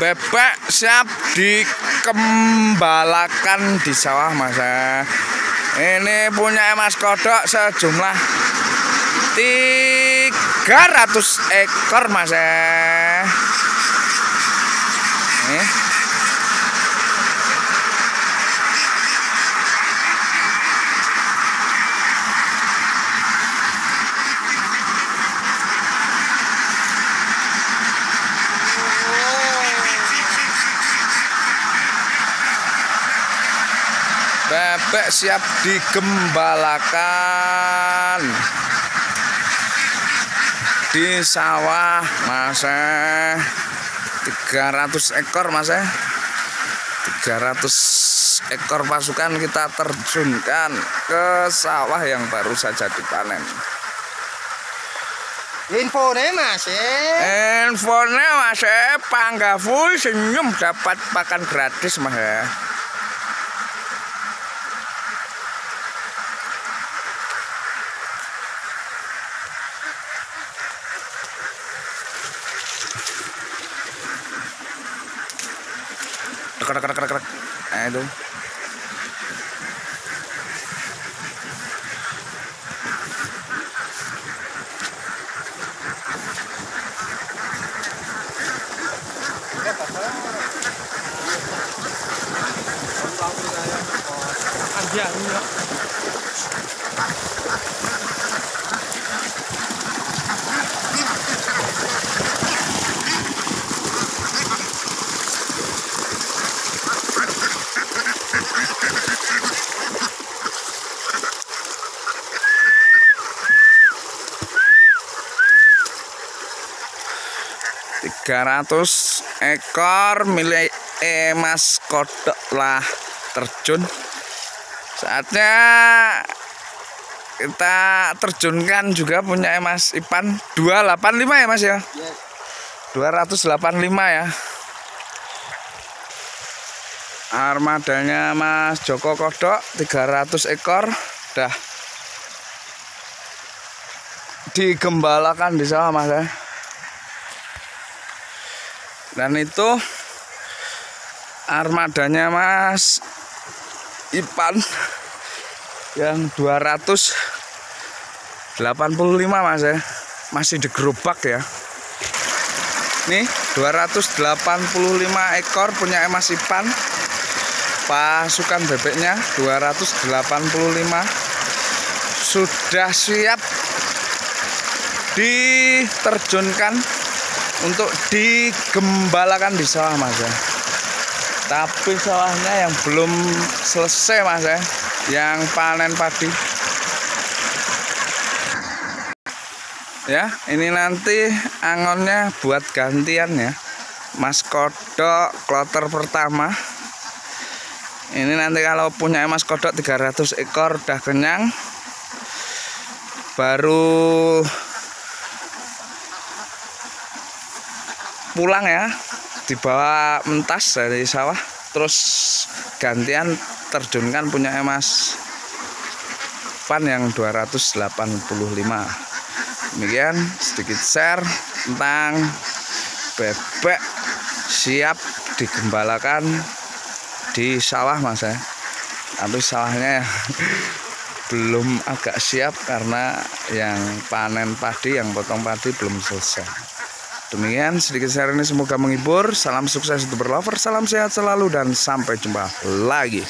bebek siap dikembalakan di sawah mas ya. ini punya mas kodok sejumlah 300 ekor mas ya. Nih. Bebek siap digembalakan. Di sawah mas eh. 300 ekor mas eh. 300 ekor pasukan kita terjunkan ke sawah yang baru saja dipanen. Info nih mas eh. Infonya mas eh. Pangga full senyum dapat pakan gratis mas ya Dek, dek, dek, dek, dek. Nah, itu. Andian, 300 ekor milik emas kodok lah terjun. Saatnya kita terjunkan juga punya emas Ipan 285 ya mas ya? 285 ya. Armadanya mas Joko Kodok 300 ekor. Dah. Digembalakan di sawah mas ya dan itu armadanya Mas. Ipan yang 285 Mas ya. Masih di gerobak ya. Nih 285 ekor punya Mas Ipan. Pasukan bebeknya 285 sudah siap diterjunkan untuk digembalakan di sawah mas ya. Tapi sawahnya yang belum selesai mas ya. Yang panen padi. Ya ini nanti angonnya buat gantian ya. Mas kodok kloter pertama. Ini nanti kalau punya mas kodok 300 ekor udah kenyang. Baru pulang ya. Dibawa mentas dari sawah terus gantian terjunkan punya emas pan yang 285 demikian sedikit share tentang bebek siap digembalakan di sawah mas ya. Tapi sawahnya belum agak siap karena yang panen padi yang potong padi belum selesai Demikian sedikit share ini semoga menghibur. Salam sukses untuk berlover, salam sehat selalu dan sampai jumpa lagi.